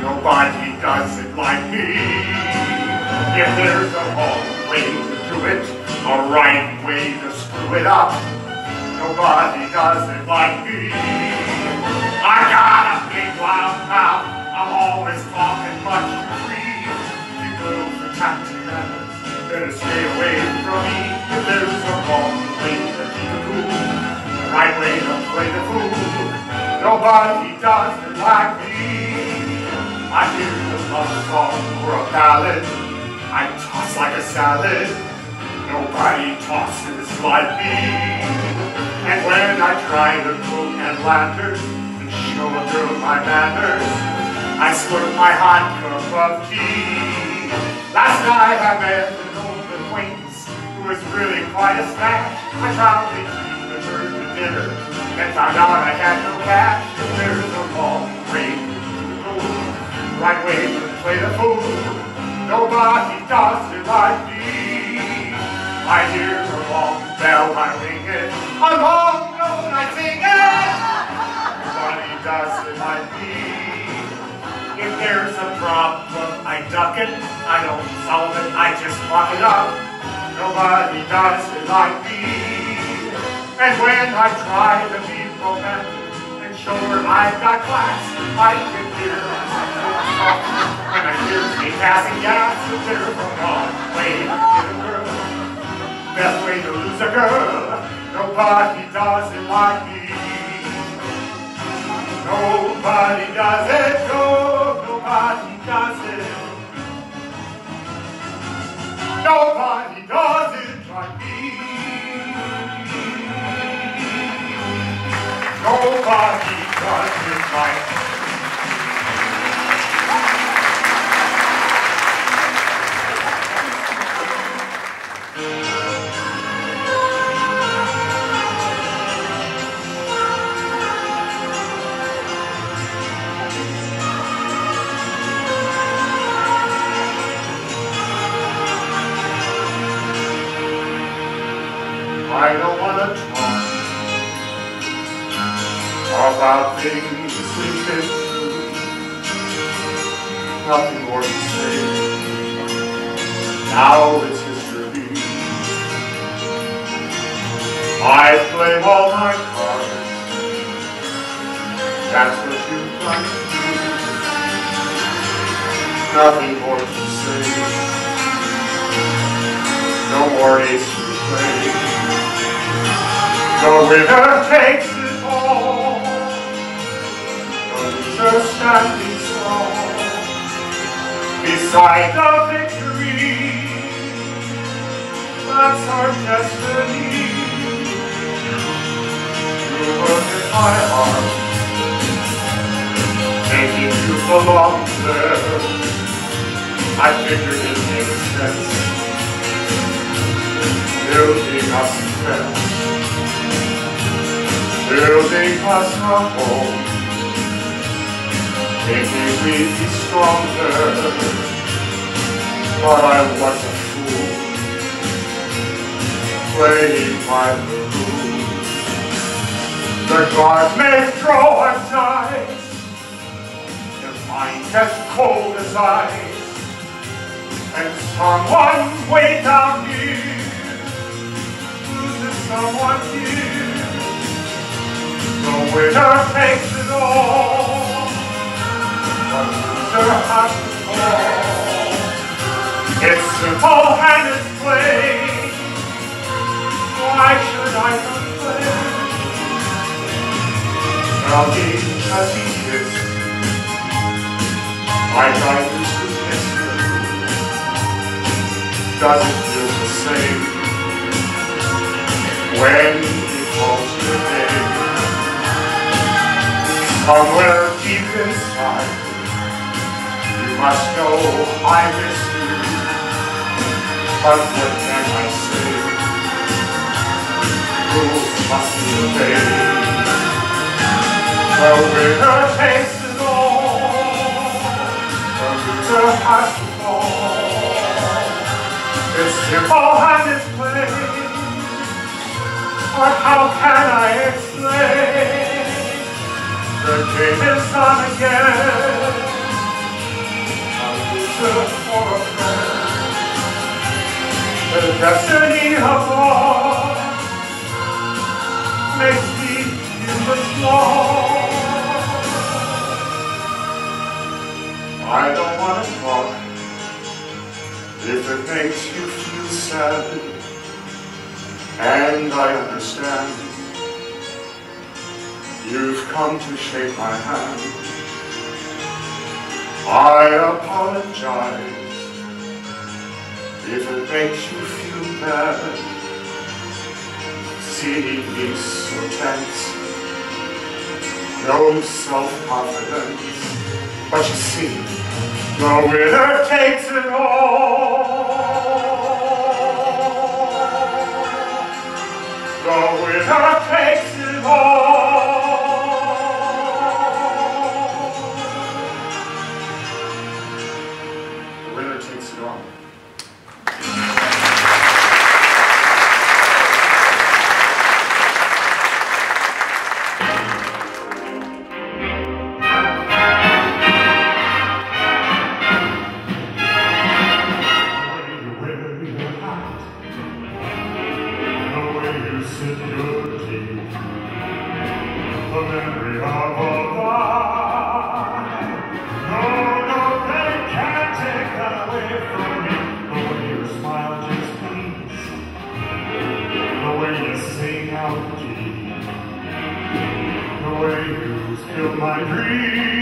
Nobody does it like me. If there's a wrong way to do it, a right way to screw it up, nobody dancing like me. I hear the love song for a ballad. I toss like a salad. Nobody tosses like me. And when I try to cook and launder and show a girl my manners, I slurp my hot cup of tea. Last night I met an old acquaintance who was really quite a snack. I found him to dinner. And found out I had no cash, there's a call, free Right way to play the fool, nobody does it like me. I hear a long bell, I ring it, I'm all note, I sing it. Nobody does it like me. If there's a problem, I duck it, I don't solve it, I just lock it up. Nobody does it like me. And when I try to be romantic and show her I've got class, I can hear myself. And I hear me having gas to clear from all way to the girl. Best way to lose a girl, nobody does it like me. Nobody does it, no, nobody does it. Nobody does it like me. Nobody does it like you. about baby sleeping. Nothing more to say. Now it's history. I play all my cards. That's what you like to do. Nothing more to say. No more ace to play. The winner takes just as before Beside the victory. That's our destiny. You look in my arms making you belong there. I figured it makes sense Building us a fence Building us a home Maybe we'd be stronger. But I was a fool, playing by the rules. The gods may throw us dice, if mine's as cold as ice, and someone way down here loses someone here. The winner takes it all under hand It's simple and it's plain. Why should I complain? Now being as he is, my life is to miss. Does it feel the same when he calls your name? Somewhere deep inside, must know I miss you. But what can I say? Who must be obeyed. The winner takes it all. The winner has to fall. It's simple and it's plain. But how can I explain? The game is on again. Destiny of all makes me human small. I don't want to talk if it makes you feel sad, and I understand you've come to shake my hand. I apologize. If it makes you feel bad Seeing me so tense. No self-confidence But you see The winner takes it all. The winner takes it all. free.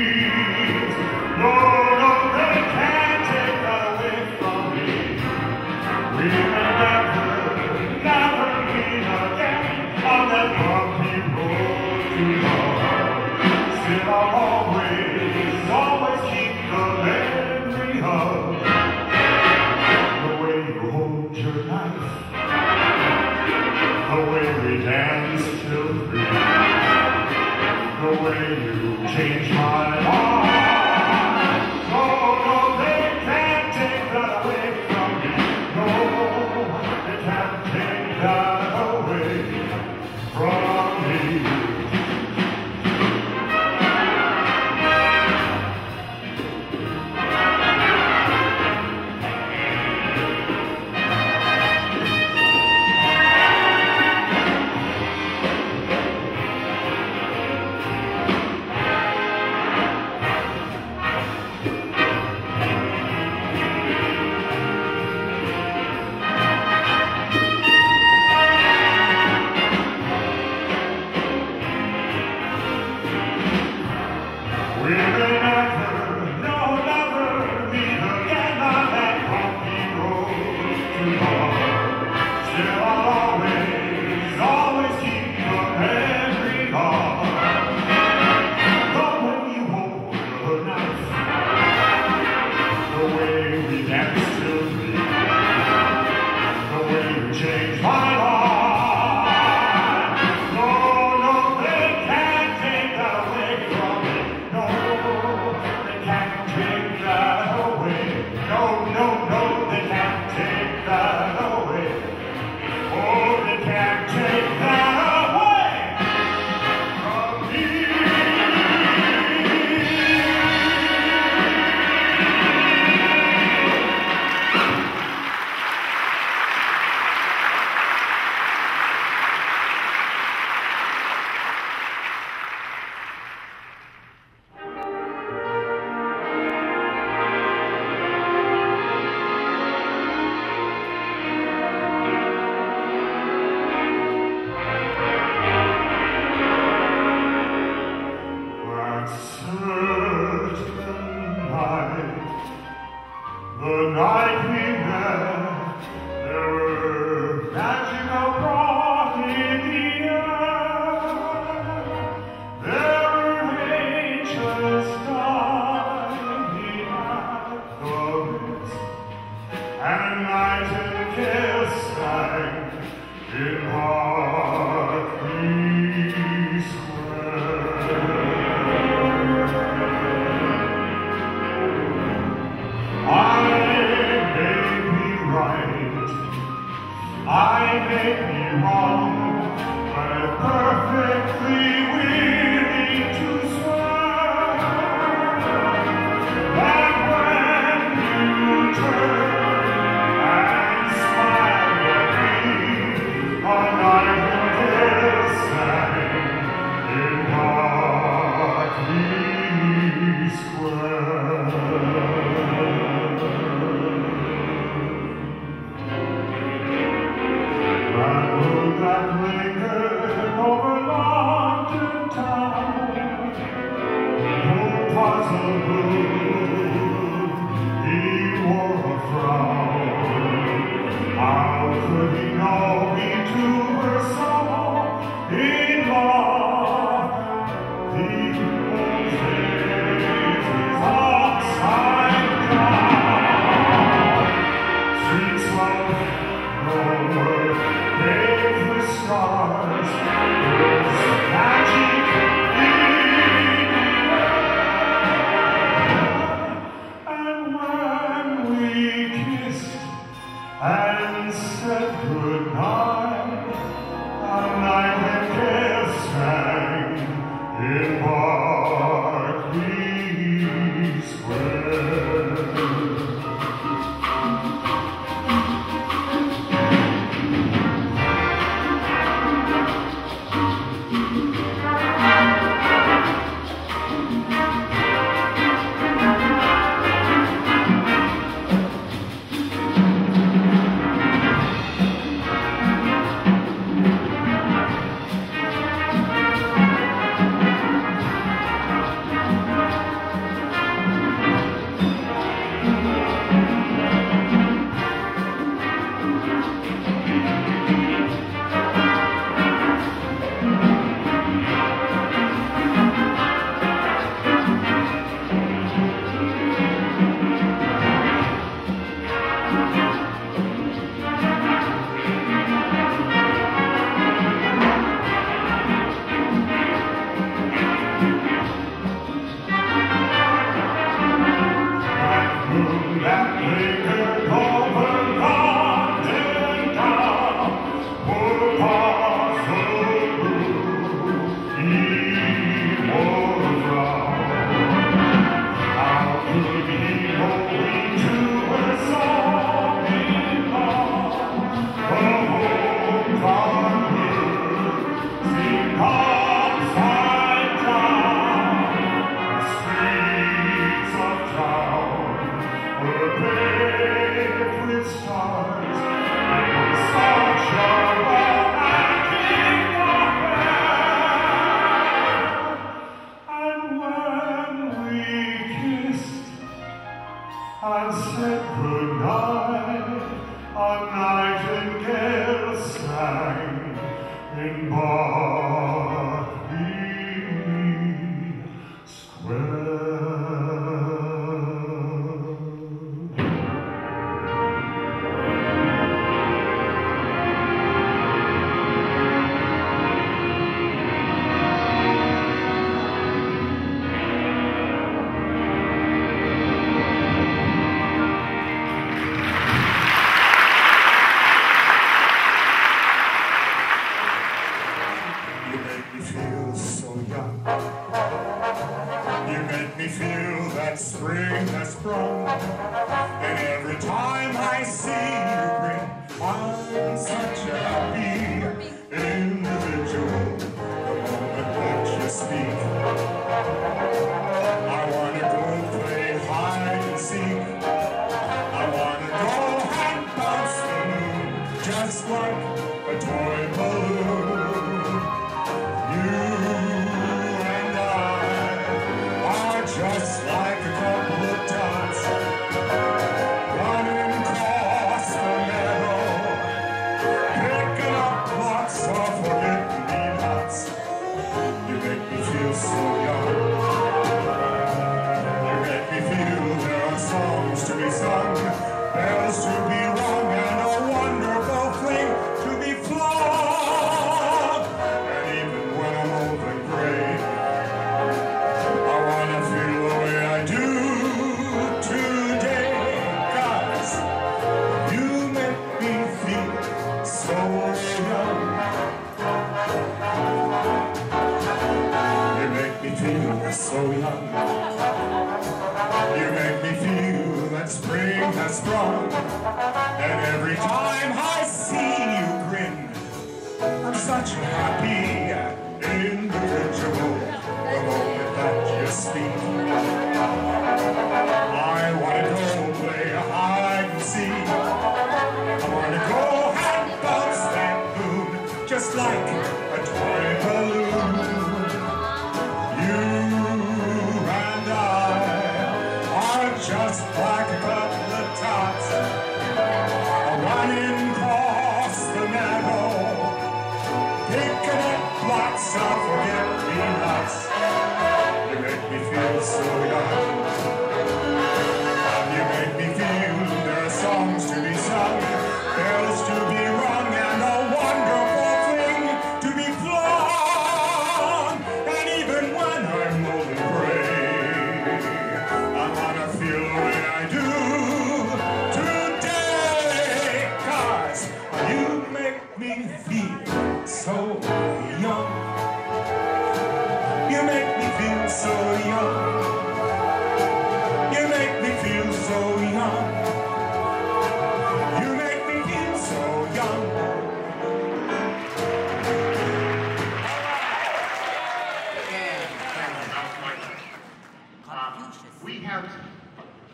in. You make me feel that spring has sprung. And every time I see you grin, I'm such a happy individual. The moment that you speak. much happy individual the moment that you speak.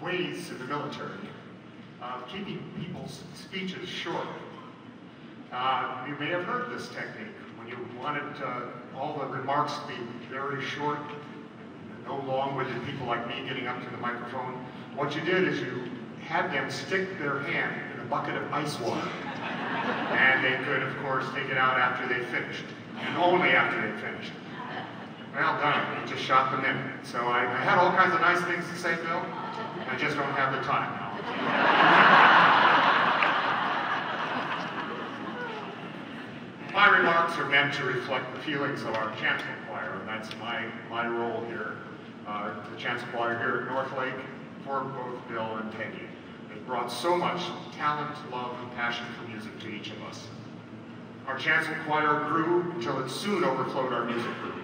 Ways in the military of keeping people's speeches short. Uh, you may have heard this technique when you wanted uh, all the remarks to be very short, no long-winded people like me getting up to the microphone. What you did is you had them stick their hand in a bucket of ice water, and they could, of course, take it out after they finished, and only after they finished. Well done. You just shot the minute. So I, I had all kinds of nice things to say, Bill. I just don't have the time now. my remarks are meant to reflect the feelings of our chancel choir, and that's my, my role here. Uh, the chancel choir here at North Lake for both Bill and Peggy. They've brought so much talent, love, and passion for music to each of us. Our chancel choir grew until it soon overflowed our music group.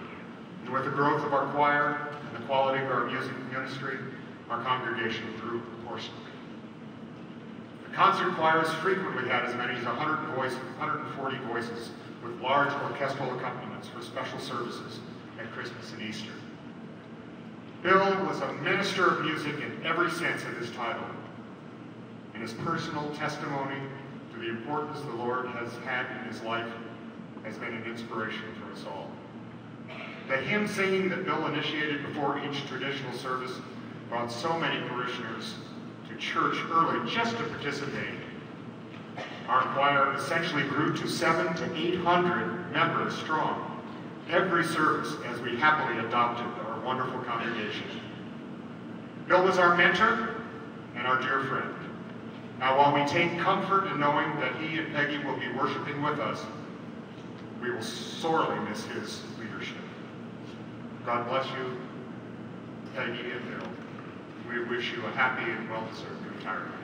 And with the growth of our choir and the quality of our music ministry, our congregation grew proportionally. The concert choirs frequently had as many as 100 voice, 140 voices with large orchestral accompaniments for special services at Christmas and Easter. Bill was a minister of music in every sense of his title, and his personal testimony to the importance the Lord has had in his life has been an inspiration for us all. The hymn singing that Bill initiated before each traditional service brought so many parishioners to church early just to participate. Our choir essentially grew to seven to eight hundred members strong every service as we happily adopted our wonderful congregation. Bill was our mentor and our dear friend. Now, while we take comfort in knowing that he and Peggy will be worshiping with us, we will sorely miss his leadership. God bless you, Peggy and Bill. We wish you a happy and well-deserved retirement.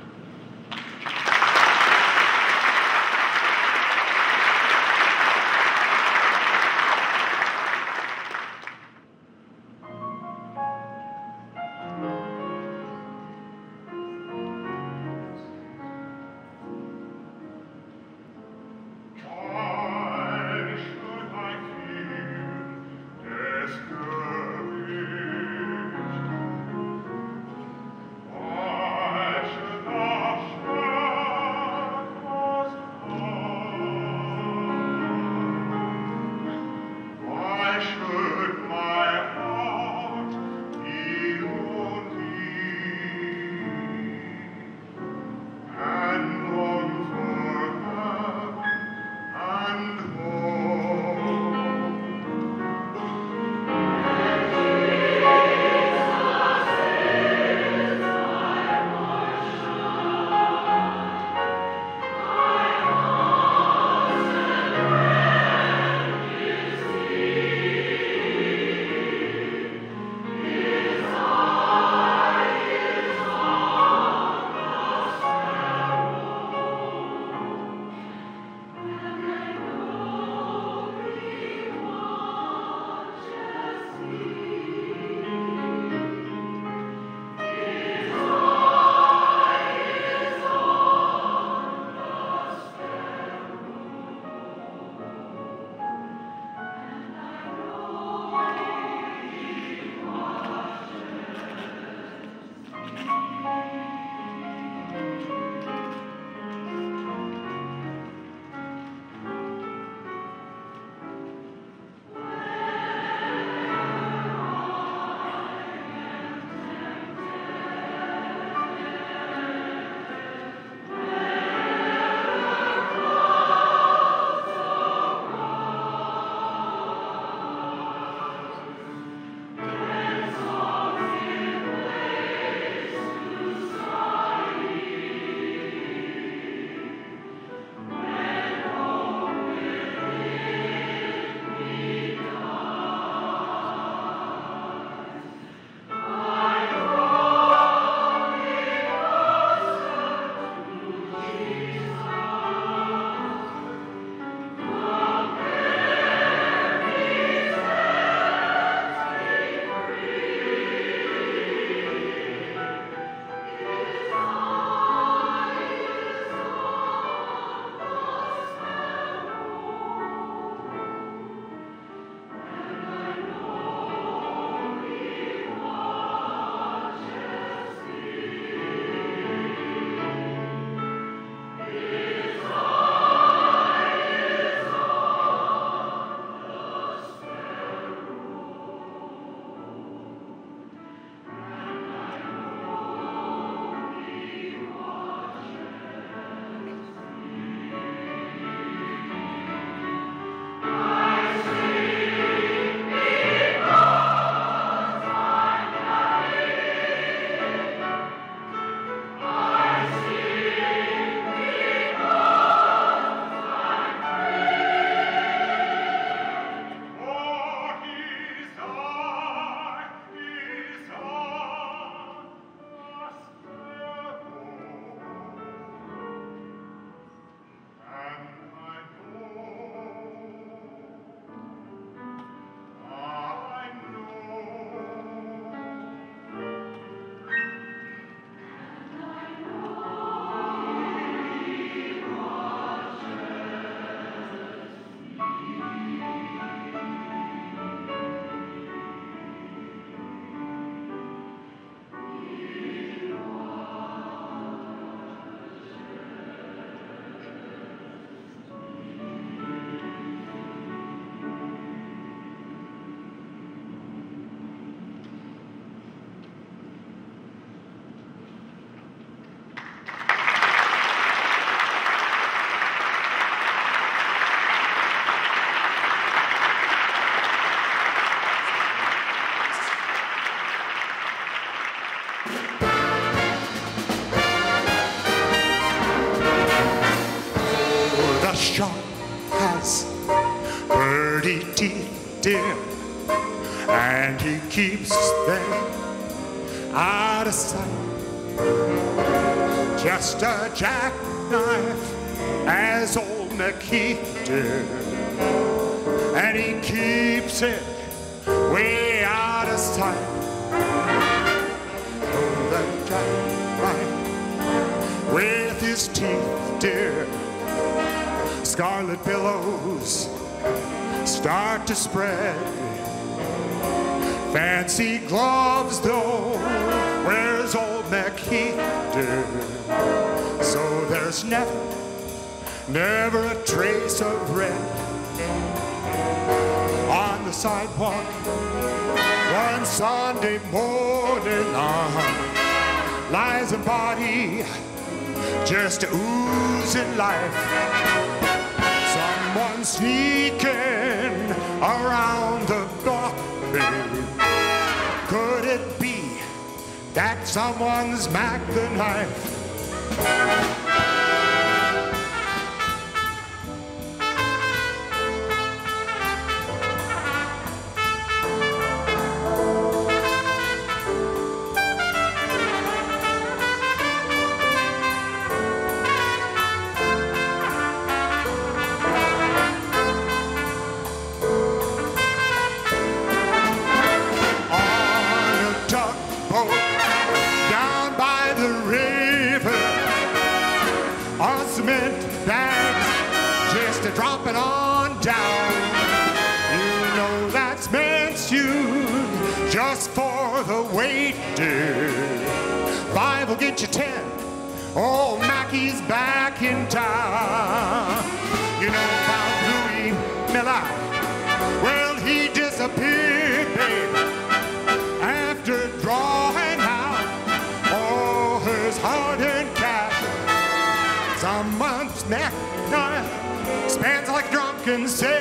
And he keeps them out of sight. Just a jackknife, as old McHeath did, and he keeps it way out of sight. Oh, the jackknife with his teeth, dear scarlet billows start to spread. Fancy gloves, though, where's old McHeath? So there's never, never a trace of red on the sidewalk. One Sunday morning, uh, lies a body just oozing life. Someone sneaking around the block, that someone's Mack the knife? 10. Oh, Mackey's back in town. You know about Louis Miller. Well, he disappeared, baby, after drawing out all his hard-earned cash. Someone's neck spends like drunken sailor.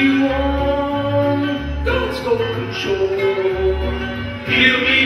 you on, don't go control. Hear me.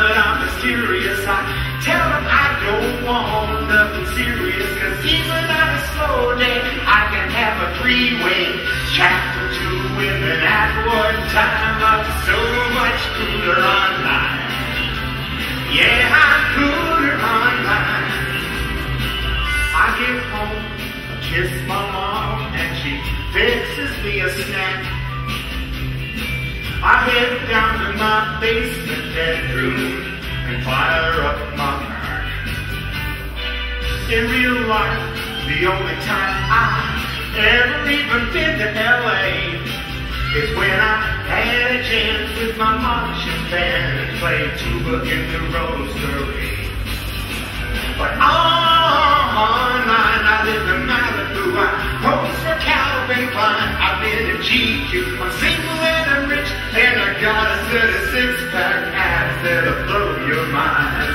That I'm mysterious. I tell them I don't want nothing serious. Cause even on a slow day, I can have a three-way chat with two women at one time. I'm so much cooler online. Yeah, I'm cooler online. I get home, kiss my mom, and she fixes me a snack. I head down to my basement bedroom and fire up my Mac. In real life, the only time I ever even been to LA is when I had a chance with my marching band and played tuba in the Rosary. But online, I live in Malibu. I pose for Calvin Klein. I've been to GQ. I'm single and I'm rich, and I got a set of six-pack abs that'll blow your mind.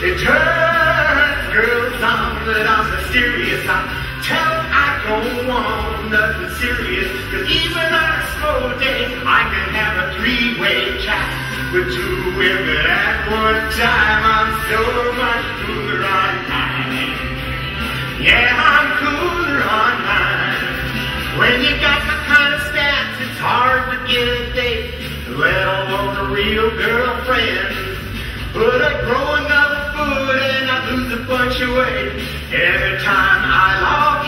It turns girls on that I'm mysterious. I tell I don't want nothing serious. Cause even on a slow day, I can have a three-way chat with two women at one time. I'm so much cooler online. Yeah, I'm cooler online. When you got the kind of stats, it's hard to get a date, let alone a real girlfriend. But I grow another foot and I lose a bunch of weight every time I log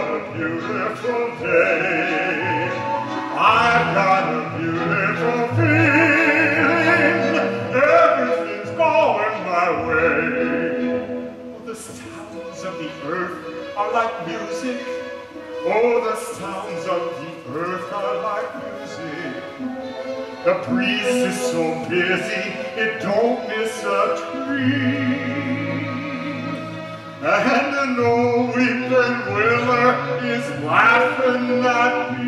got a beautiful day. I've got a beautiful feeling. Everything's going my way. Oh, the sounds of the earth are like music. Oh, the sounds of the earth are like music. The breeze is so busy, it don't miss a tree. And know England Willer uh, is laughing at me.